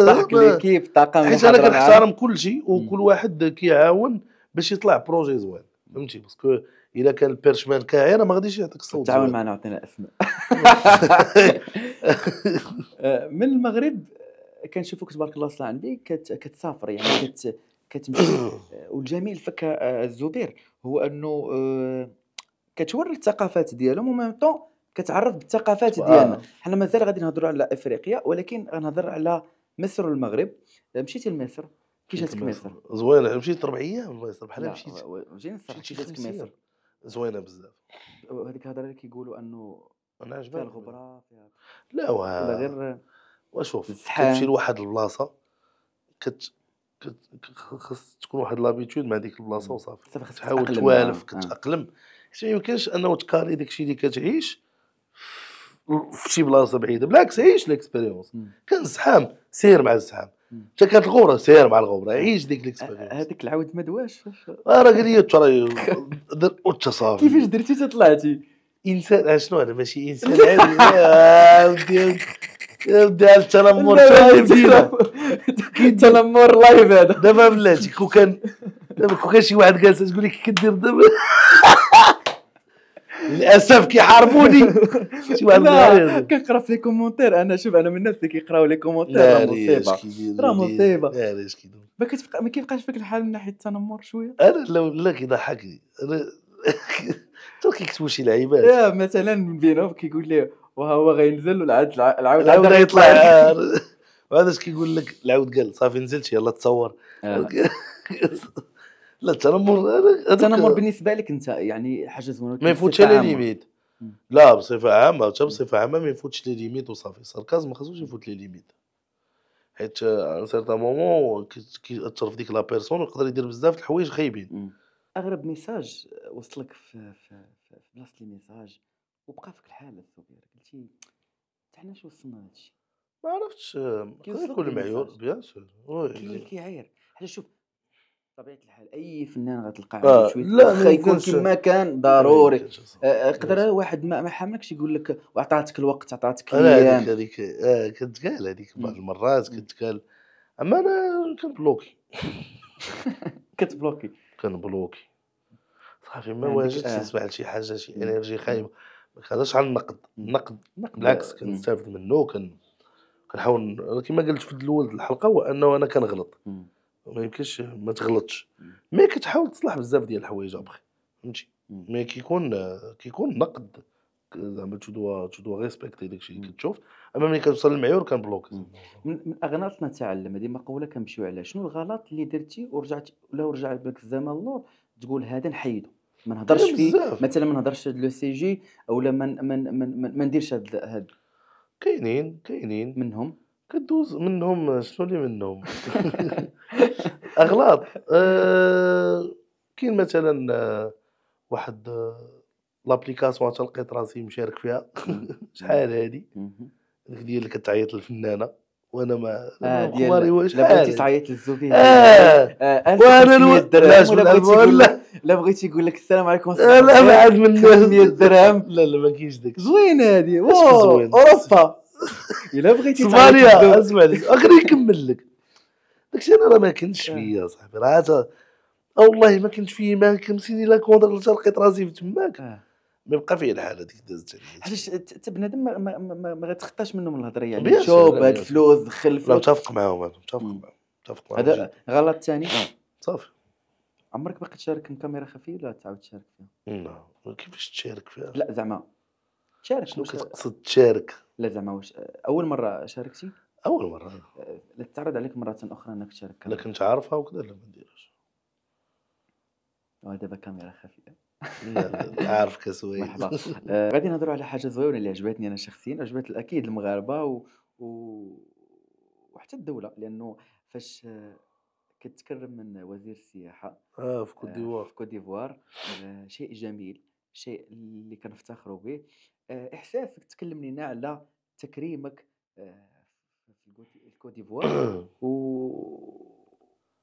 لا، ما- l'équipe الطاقم حيت أنا. كنحترم كل شيء وكل واحد كيعاون باش يطلع projet زوين. فهمتي؟ parce que الا كان ال perchman كاعي راه ما غاديش يعطيك الصوت تعاون. معنا وعطينا اسماء (laughs) آه، من المغرب آه، كنشوفوك تبارك الله صلى كت- كتسافر يعني كت كتمشي. (coughs) والجميل فك آه، الزبير هو أنه كتوري الثقافات ديالهم و même temps كتعرف بالثقافات. ديالنا. حنا مازال غادي نهضروا على إفريقيا ولكن غنهضر على مصر والمغرب. مشيتي لمصر؟ كي جاتك مصر؟ زوينة. مشيت ربع أيام مصر بحال لا، مشيت. نصح مشيت مصر. زوينة بزاف وهذيك الهضره اللي كيقولوا أنه أنا فيها عجباني الغبره فيها لا ولا واه غير وشوف. كتمشي لواحد البلاصة كت خص تكون واحد لابيتود مع ديك البلاصة. وصافي تحاول توالف. آه. كتأقلم حيت ما يمكنش أنه تكاري داكشي اللي كتعيش في شي بلاصة بعيدة بالعكس عيش ال expérience مم. كان زحام سير مع الزحام انت كانت الغورة سير مع الغورة. عيش ديك ال expérience هذيك العود ما دواش. فاش- راه قال لي ترى در وانت صافي كيفاش درتي تطلعتي إنسان آه، شنو أنا ماشي إنسان. (laughs) عادي يا ودي يا ودي على التنمر شنو دينا تنمر live هذا. دابا بلاتي كون كان دابا كون كان شي واحد جالس تقول لك كدير دابا. للأسف كيحاربوني (laughs) شي واحد لا كنقرأ في les commentaires أنا شوف أنا من الناس اللي كيقراو les commentaires لا راه مصيبه راه. لا كيدير ما كتبقى ما كيبقاش فيك الحال من ناحية التنمر شوية؟ أنا لو لا كيضحكني. أنا (laughs) تو كيكتبوا شي لعيبات. مثلا من بينهم كيقول لي وها هو غينزل والعاد العاود عاد يطلع وهذا اش كيقول لك؟ العاود قال صافي نزلت يلا تصور. آه. (laughs) لا التنمر هذاك- التنمر بالنسبة لك أنت يعني حاجة زوينة ما يفوتش عامة. limites. لا بصفة عامة حتى بصفة عامة ما يفوتش les limites وصافي sarcasme ما خصوش يفوت les limites حيت un certain moment كيأثر في ديك la personne ويقدر يدير بزاف الحوايج خايبين. أغرب message وصل لك في في في بلاصة ال message وبقى فيك الحال الصغير قلتي حنا شو وصلنا لهذا الشيء ما عرفتش كيوصلك يكون معيور. bien sûr oui. كاين اللي كيعاير حاجة شوف طبيعه الحال أي فنان غتلقى آه، شوية لا، يكون. كما كان ضروري أصلاً. آه، يقدر واحد ما ما حاملكش يقول لك وعطاتك الوقت عطاتك أنا هذيك الأيام هذيك آه، كتقال هذيك بعض. المرات مم. كتقال أما أنا كنبلوكي (laughs) كتبلوكي كنبلوكي صافي ما واجدش آه. نسمع لشي حاجة شي. إنرجي خايبة ما كنهضرش على النقد. النقد نقد- بالعكس. كنستافد منه كن كنحاول كما قلت في الأول الحلقة هو أنه أنا كنغلط. ما يمكنش ما تغلطش. mais كتحاول تصلح بزاف ديال الحوايج أبخي فهمتي. mais كيكون كيكون نقد زعما tu dois tu dois respecter داكشي اللي. كتشوف أما ملي كتوصل للمعيور كن bloque. من من اغلاط نتعلم هذه مقولة كنمشيو عليها شنو الغلط اللي درتي ورجعتي لو رجع بك الزمن اللور تقول هذا نحيدو ما نهضرش فيه. مثلا ما نهضرش le sujet اولا ما من من من من- ما نديرش هاد هاد كاينين كاينين منهم كدوز منهم شنو اللي منهم (laughs) أغلاط. آه كاين مثلا آه واحد آه l'application تلقيت راسي مشارك فيها. (laughs) شحال هادي. ديك ديال اللي كتعيط للفنانة. وأنا ما خماري ديال واش لا بغيتي تعيط للزوبيه آه، وأنا 1500 الو- درهم. ولا بغيتي يقول لك لا بغيتي يقول لك السلام عليكم آه، لا ما عاد من 500 درهم. (laughs) لا لا ما كاينش داك. زوينه هذه؟ أوروبا. إلا بغيتي تعيط اسمعني للزوبية. أسمع لي. اخر يكمل لك. داكشي أنا راه ما كنتش آه. فيا صاحبي راه آه والله ما كنت فيه ما كنسيني لا كونتر لقيت راسي في تماك. آه. ما بقى فيه الحال هذيك دازت عليا. حيتاش ت- ت- بنادم ما, ما, ما, غتخطاش منهم الهضره يعني شوف لا، هاد الفلوس دخل لا متفق معاهم أنا متفق. معاهم متفق معاهم. هذا. غلط ثاني؟ صافي. عمرك باقي تشارك من كاميرا خفية ولا تعاود تشارك فيها؟ نعم. كيفاش تشارك فيها؟ لا زعما. تشارك شنو كتقصد تشارك؟ لا زعما واش أول مرة شاركتي؟ أول مرة. آه، تعرض عليك مرة أخرى إنك تشارك لا كنت عارفها وكذا لا ما نديرهاش آه، دابا كاميرا خفية. لا، لا، عارف كسوي مرحبا. (laughs) آه، غادي نهضروا على حاجة زوينة اللي عجبتني أنا شخصيا عجبت أكيد المغاربة و... و... وحتى الدولة لأنه فاش آه، كتكرم من وزير السياحة آه في كوت آه، ديفوار في كوت ديفوار آه، شيء جميل شيء اللي كنفتخروا به. آه، إحساسك تكلم لنا على تكريمك آه، الكوت- ديفوار. (coughs) و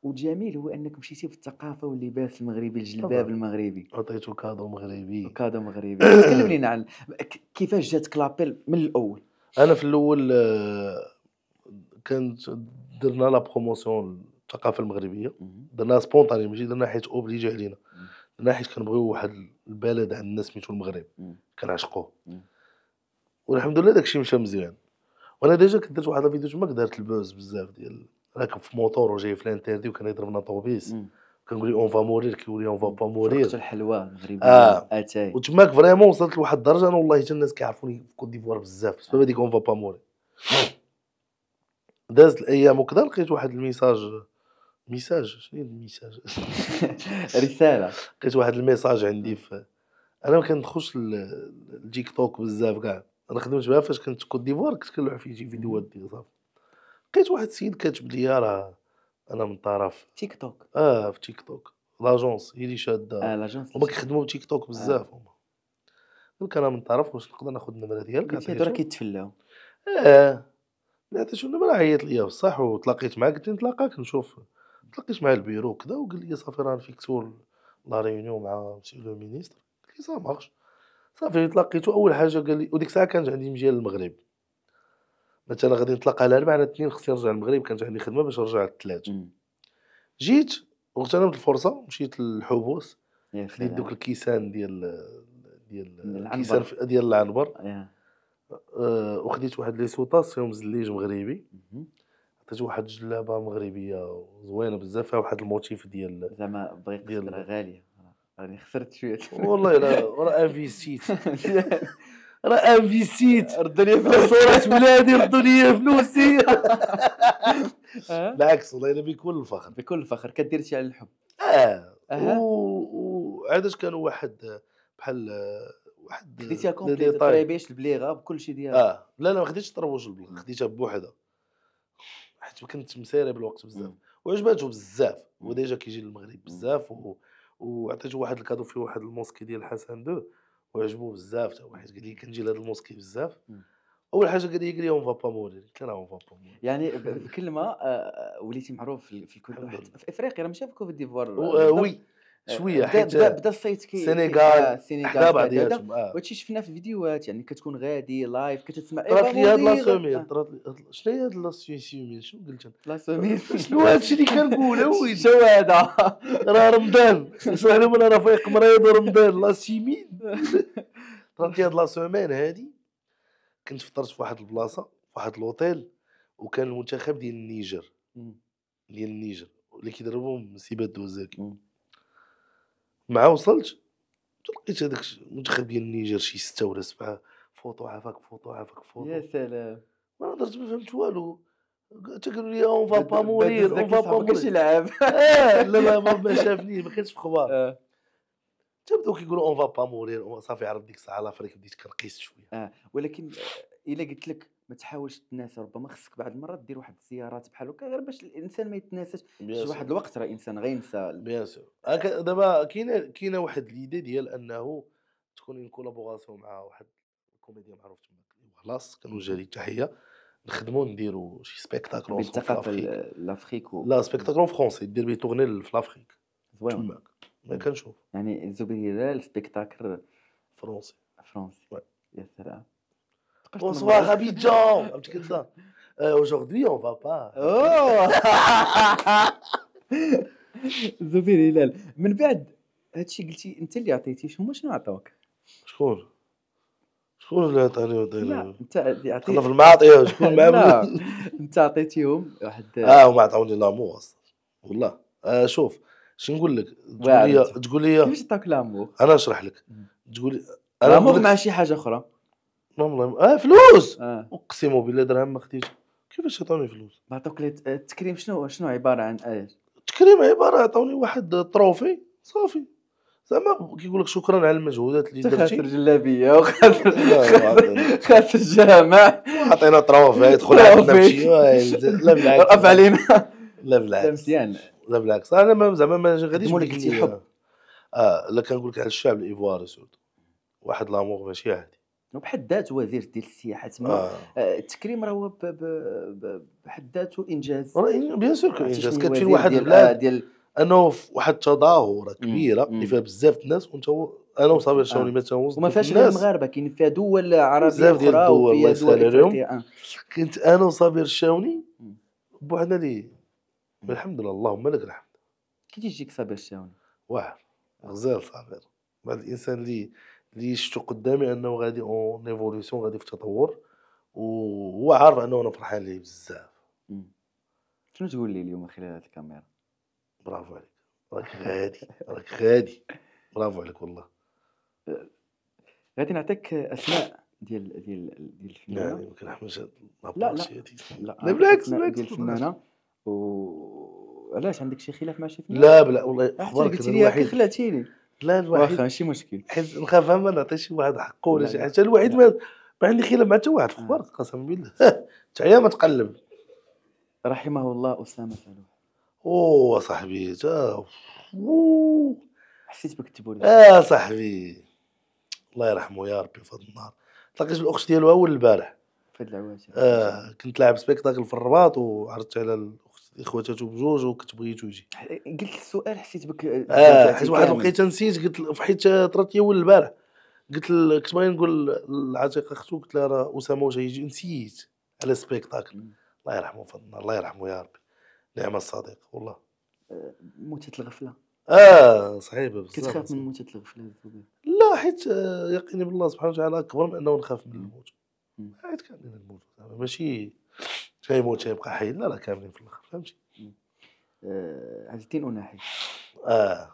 والجميل هو أنك مشيتي في الثقافة واللباس المغربي الجلباب. المغربي. عطيته cadeau مغربي. cadeau مغربي. تكلم لنا عن كيفاش جاتك l'appel من الأول؟ أنا في الأول آه، كانت درنا la promotion الثقافه المغربية. درناها spontané ماشي درنا حيت obligé علينا. درنا حيت كنبغيو واحد البلد عندنا سميتو المغرب. كنعشقوه. والحمد لله داكشي مشى مزيان. وأنا déjà كنت درت واحد الفيديو تما دارت ال buzz بزاف ديال راكب في موطور وجاي في ال interdit وكان يضربنا طوبيس. كنقول on va mourir كيقول لي on va pas فرقة mourir الحلوى المغربية آه. أتاي. وتماك vraiment وصلت لواحد الدرجة أنا والله حتى الناس كيعرفوني في كوت ديفوار بزاف. بسبب هذيك on va pas mourir دازت الأيام وكذا لقيت واحد ال message message؟ شنو ال message؟ (laughs) رسالة. (laughs) لقيت واحد ال message عندي في أنا ما كندخلش التيك توك بزاف كاع. أنا خدمت بها فاش كنت كوت ديفوار كنت كنلوح في شي فيديوهات ديال صافي. لقيت واحد السيد كاتب لي راه أنا من طرف. تيك توك. آه في تيك توك. l'agence. هي اللي شادة. آه l'agence هما كيخدموا تيك توك بزاف هما. قلت أنا من طرف واش نقدر ناخذ النمرة ديالك؟ قلت لي هادو راه. كيتفلاو. آه ملي عطيتو النمرة عيط ليا بصح وتلاقيت معاه قلت نتلاقاك نشوف. تلاقيت مع البيرو وكذا وقال لي صافي راه ن fixe و la réunion مع monsieur le ministre. قلت له ça marche صافي تلاقيتو أول حاجة قال لي وديك الساعة كانت عندي مجيه للمغرب مثلا غادي نتلاقى على الاربعاء على الاثنين خصني نرجع للمغرب كانت عندي خدمة باش نرجع مم. جيت واغتنمت الفرصة مشيت للحبوس خديت دوك الكيسان ديال ديال. الكيسان ديال العنبر. أه وخديت واحد les sous-tasses فيهم زليج مغربي. عطيت واحد الجلابه مغربية زوينة بزاف فيها واحد ال motif ديال زعما بغيت ديال- راه غالية راني خسرت شوية. والله لا راه (laughs) investi ت راه investi ت ردوا لي صورات بلادي ردوا لي فلوسي. (laughs) بالعكس والله إلا بكل الفخر بكل فخر. كدير شي على الحب. آه. و- وعادش كانوا واحد بحال واحد خديتيها لي complet détails. الطريبيش البليغة بكل شيء ديالها. آه. لا لا ما خديتش طربوش البلغ خديتها بوحدها. حيت كنت مسيري بالوقت بزاف. وعجباتو بزاف. مم. و déjà كيجي للمغرب بزاف و... وعطيته واحد ال cadeau فيه واحد ال mosquée ديال الحسن دو وعجبو بزاف تا واحد قال لي كنجي لهاد ال mosquée بزاف. أول حاجة قال لي قال لي on va pas mourir قلت له on va pas mourir يعني (laughs) بكلمة آه، آه، وليتي معروف في الكل حتى لله. في إفريقيا راه ماشي في كوت ديفوار آه، oui. شوية بدا حيت بدا, بدا الصيت كي السنغال آه، حدا السنغال بعدا بعضياتهم آه. وهادشي شفنا في الفيديوهات يعني كتكون غادي live كتسمع. طرات لي هاد لا آه، طرات لي شنو هي هاد la semaine شنو قلت أنا؟ la semaine (laughs) شنو هادشي اللي كنقول ويلي؟ شو هذا؟ (laughs) راه رمضان. اسمح لهم أنا رفيق مريض ورمضان. la semaine (laughs) طرات لي هاد la semaine هادي. كنت فطرت في واحد البلاصة في واحد لوطيل وكان المنتخب ديال النيجر. ديال النيجر. اللي كيدربهم سي بادو الزاكي. مع وصلت لقيت هذاك المنتخب ديال النيجر شي ستة ولا سبعة. فوطو عافاك فوطو عافاك فوطو. يا سلام. ما نقدرت ما فهمت والو. حتى قالوا لي on va pas mourir on va pas ما كاينش mourir يلعب آه، لا لا ما شافنيش ما كانش في خبار آه. حتى بداو كيقولوا on va pas mourir صافي عرفت ديك الساعة l'Afrique بديت كنقيس شوية. آه ولكن آه، إلا قلت لك ما تحاولش تتناسى ربما خصك بعض المرات دير واحد الزيارات بحال هكا غير باش الإنسان ما يتناساش. شي واحد الوقت راه الانسان غينسى bien sûr. دابا كاينة كاينة واحد l'idée ديال أنه تكون une collaboration مع واحد comédien معروف تما خلاص كانوا جالي تحية. نخدموا نديروا شي spectacle بالثقافه ال Afrique و- لا spectacle français دير بيه tournée في l'Afrique زوين. تماك. ما كنشوف. يعني الزبير هلال spectacle français français. يا سلام. تبقاش bonsoir تنظر. ابيجان فهمتي كدا aujourd'hui on va pas اوه الزبير هلال. من بعد هادشي قلتي أنت اللي عطيتي هما شنو عطاوك؟ شكون؟ شكون اللي عطاني لا أنت اللي دخلنا في عطيتي المعاطيه شكون (laughs) معاه أنت عطيتيهم واحد. آه هما عطاوني لامور أصلا. والله. آه شوف شنو نقول لك؟ تقول لي. تقول لي كيفاش عطاوك لامور؟ أنا نشرح لك. تقول لي لامور مع شي حاجة أخرى. والله آه فلوس! آه. اقسم بالله درهم ما خديتش كيفاش عطاوني فلوس؟ بعطوك لي- التكريم شنو شنو عبارة عن إيش؟ تكريم عبارة عطاوني واحد trophée صافي. زعما كيقول لك شكرا على المجهودات اللي درتي. جلابية لا، خاسر- ما خاسر الجامع عطينا trophée يدخل عندنا. بشي. لا بالعكس. وقف علينا. لا بالعكس. لا بالعكس. أنا ما زعما ما غاديش لك بديك كتير النية. حب. آه لا كنقول لك على الشعب الإيفواري surtout. واحد l'amour ماشي عادي. وبحد ذاته وزير ديال السياحة تما آه آه، التكريم راه بحد ذاته إنجاز bien sûr إنجاز كتمشي لواحد ديال- البلاد آه، ديال أنه في واحد التظاهره كبيرة. اللي فيها بزاف الناس وأنت أنا وصابر الشاوني آه. وما فيهاش غير المغاربة كاين فيها دول عربية بزاف ديال الدول، الله يسهل عليهم. آه. كنت أنا وصابر الشاوني. بوحدنا لي الحمد لله اللهم لك الحمد كي تيجيك صابر الشاوني واعر غزال صابر بعد الإنسان اللي اللي شفتو قدامي انه غادي en évolution غادي في تطور وهو عارف انه أنا فرحان ليه بزاف. شنو تقول لي اليوم من خلال هذه الكاميرا؟ برافو عليك. راك غادي راك غادي. برافو عليك والله. غادي نعطيك أسماء ديال ديال ديال الفنانة. لا. la partie هادي لا لا. بالعكس بالعكس ديال. الفنانة. و علاش؟ عندك شي خلاف مع شي فنان لا بلا والله أخبارك قلت لي خلعتيني. لا واخا الوحيد ماشي مشكل. حيت نخاف ما نعطي شي واحد حقه ولا لا، شي. حاجة. الوحيد ما ما عندي خلاف مع حتى واحد في آه. أخبارك قسما بالله (laughs) تعيا ما تقلب. رحمه الله أسامة فالوح أوه صاحبي تا. حسيت بك تكتبوا لي. آه صاحبي. الله يرحمه يا ربي في هذا النهار. تلاقيت بالأخت ديالو أول البارح. في العواشر. آه كنت لاعب سبيكتاكل في الرباط وعرضت على الاخت خواتاتو بجوج وكنت بغيتو يجي قلت السؤال حسيت بك آه حيت واحد الوقيته نسيت قلت حيت طرات لي اول البارح. قلت ل- كنت باغي نقول للعتيقه أختو قلت لها راه أسامة واش يجي نسيت. على سبيكتاكل. الله يرحمه في النار الله يرحمه يا ربي. نعم الصديق والله. موتة الغفلة. آه صعيبه بزاف كتخاف من موتة الغفلة لا حيت آه، يقيني بالله سبحانه وتعالى أكبر من أنه نخاف من الموت. حيت كاملين الموت ماشي شي يموت شي يبقى حي لا لا كاملين في الآخر. فهمتي آه، عز الدين أوناحي. آه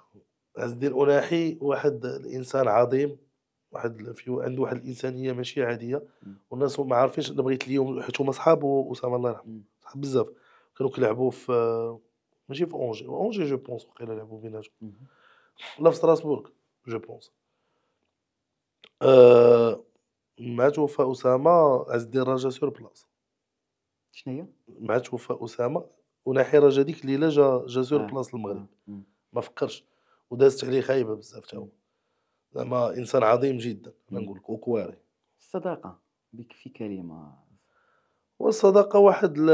عز الدين أوناحي. واحد الانسان عظيم واحد في عنده واحد الانسانيه ماشي عادية. والناس ما عارفينش أنا بغيت اليوم حيت هما صحاب وأسامة الله يرحمه. صحاب بزاف. كانوا كيلعبوا في ماشي في أونجي. أونجي je pense وقيلا لعبوا بيناتهم. لا في ستراسبورغ je pense. آه مع توفى أسامة عز الدين راه جا sur place شنو؟ مع توفى أسامة وناحي راه جا ديك الليلة جا جا sur آه. place المغرب. مم. ما فكرش ودازت عليه خايبة بزاف تا هو زعما إنسان عظيم جدا أنا. نقول لك وكواري الصداقة بك في كلمة والصداقة واحد ل...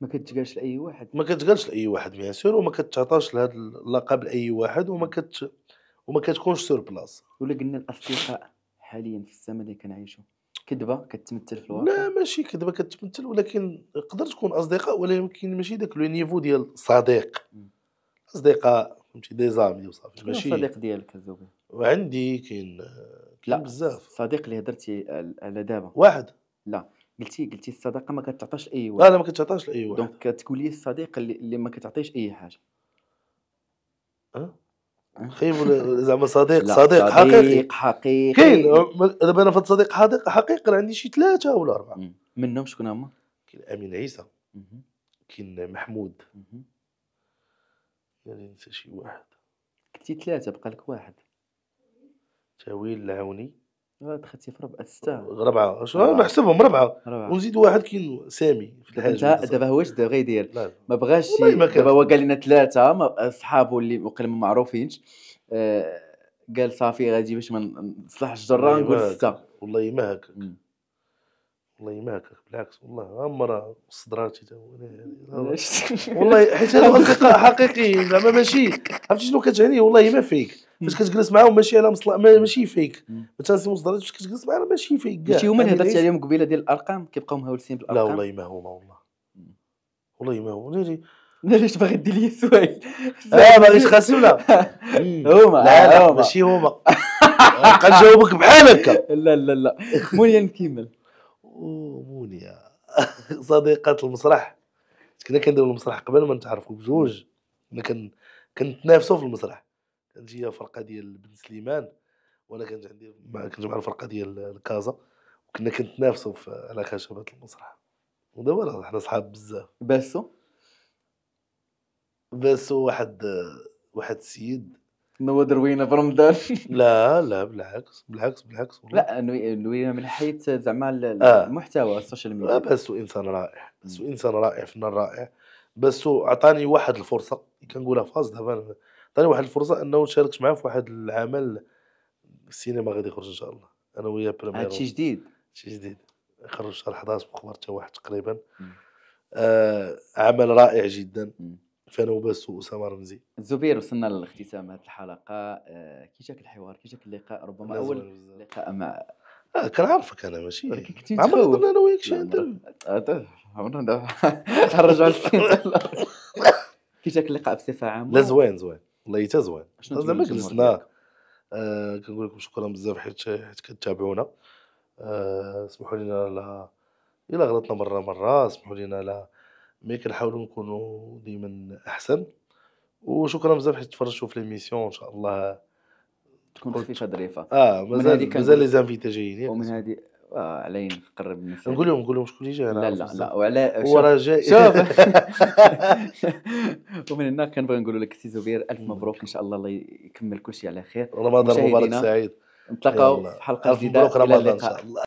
ما كتقالش لأي واحد ما كتقالش لأي واحد bien sûr وما كتعطاش لهذا اللقب لأي واحد وما كت وما كتكونش sur place ولا قلنا الأصدقاء حاليا في الزمن اللي كنعيشوا كذبه كتمثل في الواقع؟ لا ماشي كذبه كتمثل ولكن يقدر تكون أصدقاء ولكن ماشي داك le niveau ديال صديق. أصدقاء فهمتي des amis وصافي ماشي الصديق ديالك الزوبي وعندي كاين لا بزاف. الصديق اللي هضرتي على- دابا. واحد. لا. قلتي قلتي الصداقة ما كتعطاش لا واحد. لا ما كتعطاش لأي واحد. دونك كتقول لي الصديق اللي, اللي ما كتعطيش أي حاجة. أه؟ ولا زعما صديق صديق حقيقي صديق حقيقي. كاين دابا أنا في صديق حقيقي حقيقي راه عندي شي ثلاثة ولا أربعة. منهم شكون هما؟ كاين أمين عيسى. كاين محمود. يعني نسى شي واحد. قلتي ثلاثة بقى لك واحد. تاويل العوني. دخلتي في ربعه سته ربعة. ربعة. نحسبهم ربعة. ربعة. ونزيد واحد كاين سامي في دابا الحاج انت دابا هو واش دابا غيدير. ما بغاش. دابا هو قال لنا ثلاثة صحابو اللي وقيلا ما معروفينش. آه، قال صافي غادي باش ما نصلح الجرة نقول ما ستة. والله ما هكاك. والله ما هكاك بالعكس والله راه صدراتي. علاش؟ (laughs) (laughs) والله حيت هادو أصدقاء حقيقيين زعما ماشي. عرفتي شنو كتعني؟ والله ما فيك. فاش كتجلس معاهم ماشي على مصلح ما- ماشي فيك. مثلا سي مصدرات فاش كتجلس معاهم ماشي فيك. كاع. شي هما اللي أمين هضرتي عليهم قبيلة ديال الأرقام؟ كيبقاو مهولسين لا بالارقام والله ما هما والله. والله ما هو ناري علاش باغي دير لي السؤال آه باغي تخاسم لا هما لا لا هما. ماشي هما. نبقى نجاوبك بحال هكا (laughs) لا لا لا. مولي نكمل أوه، مونيا (laughs) صديقات المسرح. كنا كنديروا المسرح قبل ما نتعرفوا بجوج. كنا كن كنتنافسوا في المسرح. كانت هي فرقة ديال بن سليمان وأنا كانت عندي كنت مع الفرقة ديال الكازا. وكنا كنتنافسوا في- على خشبة المسرح. ودابا راه حنا صحاب بزاف. باسو؟ بس واحد واحد السيد. نوض روينا في رمضان. (laughs) لا لا بالعكس بالعكس بالعكس. لا نوي- نوينا من حيث زعما آه. المحتوى ال social آه، ميديا بس إنسان رائع. باسو إنسان رائع فنان رائع. باسو عطاني واحد الفرصة كنقولها فاز دابا. عطاني واحد الفرصة إنه شاركت معاه في واحد العمل السينما غادي يخرج إن شاء الله. أنا وياه première هادشي جديد. شي جديد. يخرج شهر 11 مخبر حتى واحد تقريبا. آه عمل رائع جدا. فانا وباسو وأسامة رمزي. زبير وصلنا للاختتام هذه الحلقة. آه، كي جاك الحوار كي جاك اللقاء؟ ربما أول. لقاء مع آه كنعرفك أنا ماشي. عمرنا. درنا أنا وياك شي عمرنا نرجعوا (laughs) كي جاك اللقاء بصفة عامة. لا زوين زوين. والله حتى زوين. زعما جلسنا؟ آه كنقول لكم شكرا بزاف حيت حيت كتابعونا. آه اسمحوا لنا لا إلا غلطنا مره مرة. اسمحوا لنا لا mais كنحاولوا نكونوا ديما أحسن وشكرا بزاف حيت تفرجتوا في l'émission ان شاء الله تكون خفيفة ظريفة. آه مازال مازال les invités جايين؟ ومن هذه آه علي نقرب الناس نقول لهم نقول لهم شكون اللي جاي لا لا. لا وعلى هو راه جاي. شوف. (laughs) (laughs) ومن هنا كنبغي نقول لك سي زبير ألف مبروك إن شاء الله الله يكمل كل شيء على خير. رمضان مبارك سعيد. نتلاقاو. في حلقة جديدة. مبروك رمضان إن شاء الله.